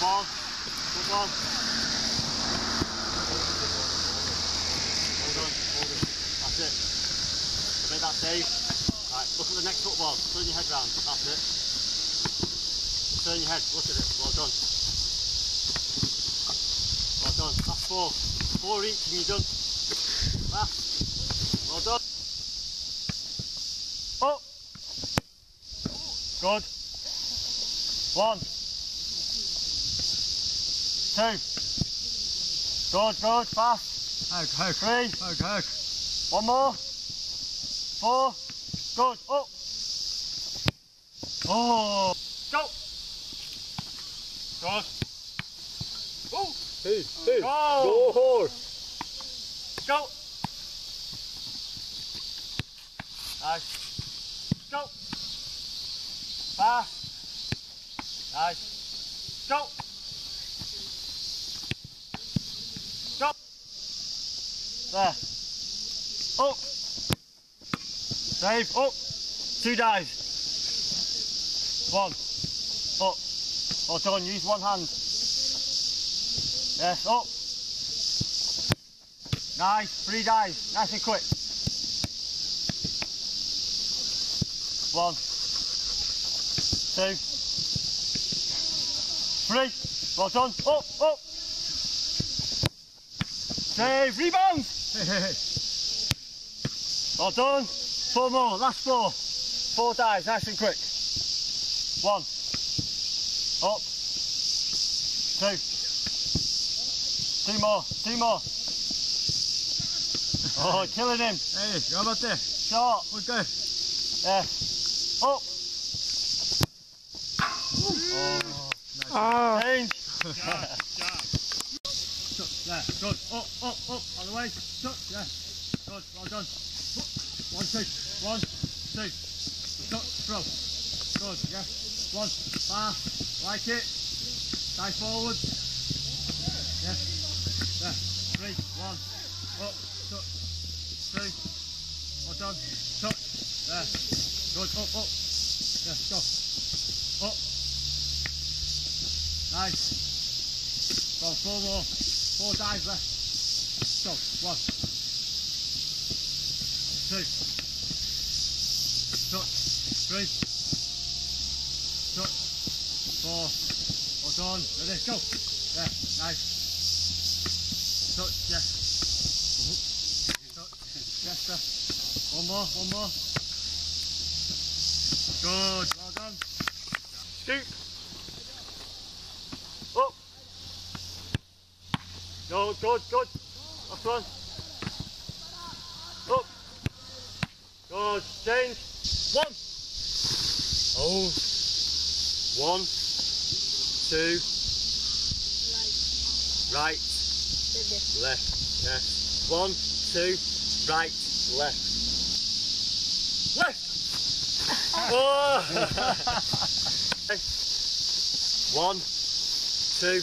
ball. Good ball. Hold on, hold it. That's it. So make that save. Right, look at the next football. Turn your head round. That's it. Turn your head. Look at it. Well done. Well done. That's four. Four each and you're done. Last. Well done. Up. Good. One. Two. Good, good, fast. Hook, hook. Three. Hook, hook. One more. Four. Good. Up. Oh. Go. Good. Oh. Hey, hey. Go. horse. Go. Nice. Go. Fast. Nice. Go. Go. There. Up. Save. Up. Two dives. One. Up. Oh, well done. Use one hand. Yes. Up. Nice. Three dives. Nice and quick. One. Two. Three. Well done. Up. Up. Save. Rebound. Hey, hey, hey. Well done. Four more. Last four. Four dives. Nice and quick. One. Up. Two. Two more. Two more. Oh, killing him. Hey, grab there. Short. Good go. Yeah. Up. Oh. Change. Touch. There. Good. Up, up, up. On the way. Touch. Yeah. Good. Well done. One, two. One, two. Touch. Throw. Good. Yeah. One. Fast. Like it. Dive forward. Yeah. There. Three. One. Up. Touch. Two. Well done. Touch. There. Good. Up, up. Yeah. Go. Up. Nice. Well, four more. Four dives left. Go. One. Two. Touch. Three. Touch. Four. Well done. Ready. Go. Yeah. Nice. Touch. Yes. Touch. Yes, sir. One more. One more. Good. Well done. Scoop. Up. Oh. Good, good, good. Last one. Oh. Up. Good. Change. One. Oh. One. Two. Right. Left. Yes. One, two, right, left. Left. Oh. One, two.